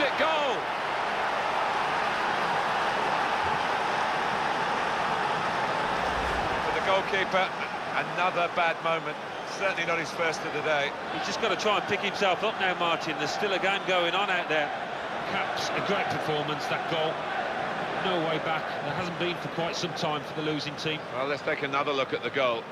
left it go. For the goalkeeper, another bad moment. Certainly not his first of the day. He's just got to try and pick himself up now, Martin. There's still a game going on out there. Caps, a great performance, that goal no way back. There hasn't been for quite some time for the losing team. Well, let's take another look at the goal.